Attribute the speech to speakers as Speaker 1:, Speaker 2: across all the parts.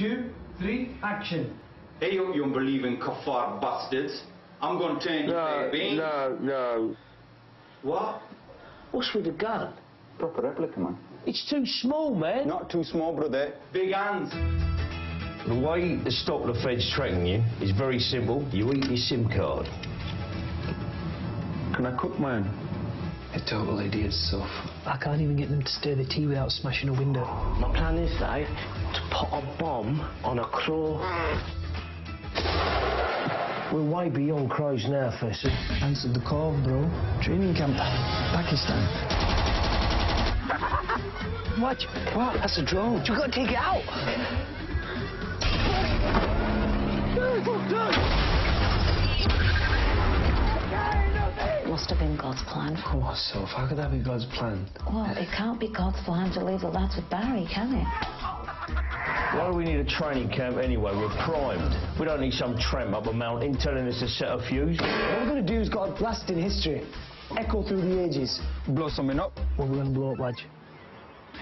Speaker 1: two, three, action.
Speaker 2: Hey, you, you unbelieving kuffar bastards. I'm going to turn you
Speaker 3: No,
Speaker 2: no, beans.
Speaker 3: no, no.
Speaker 2: What?
Speaker 4: What's with the gun?
Speaker 5: Proper replica, man.
Speaker 4: It's too small, man.
Speaker 5: Not too small, brother.
Speaker 2: Big hands.
Speaker 6: The way to stop the feds tracking you is very simple. You eat your SIM card.
Speaker 5: Can I cook, man?
Speaker 1: A total idiot so.
Speaker 7: I can't even get them to stir the tea without smashing a window.
Speaker 4: My plan is, Dave, to put a bomb on a crow. We're way beyond crows now, Faisal.
Speaker 7: Answered the call, bro. Training camp, Pakistan.
Speaker 4: Watch. What? That's a drone. You gotta take it out.
Speaker 8: Must have been God's plan.
Speaker 1: Oh, Soph, how could that be God's plan?
Speaker 8: Well, it can't be God's plan to leave the lads with Barry, can it?
Speaker 6: Why do we need a training camp anyway? We're primed. We don't need some tramp up a mountain telling us to set a fuse.
Speaker 7: What we're going to do is got a blast in history. Echo through the ages.
Speaker 5: Blow something up.
Speaker 7: What are we're going to blow up, lad?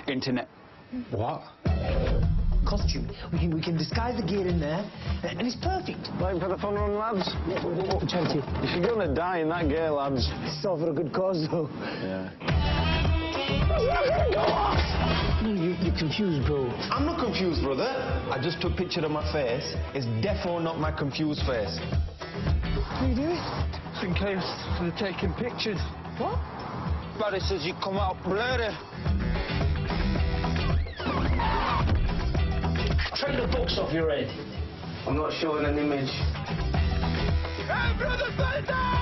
Speaker 5: Internet.
Speaker 1: What?
Speaker 7: Costume. We can, we can disguise the gear in there, and it's perfect.
Speaker 3: Waiting for the fun run, lads.
Speaker 7: Yeah, we'll, we'll, Chanty.
Speaker 3: If you're gonna die in that gear, lads.
Speaker 7: It's all for a good cause, though.
Speaker 3: Yeah.
Speaker 7: No, you, you're confused, bro.
Speaker 9: I'm not confused, brother. I just took a picture of my face. It's definitely not my confused face.
Speaker 7: What are you doing?
Speaker 3: In case they're taking pictures.
Speaker 7: What?
Speaker 3: Barry says you come out blurry.
Speaker 4: Take the box off your head.
Speaker 9: I'm not showing an image.
Speaker 3: Hey, brother,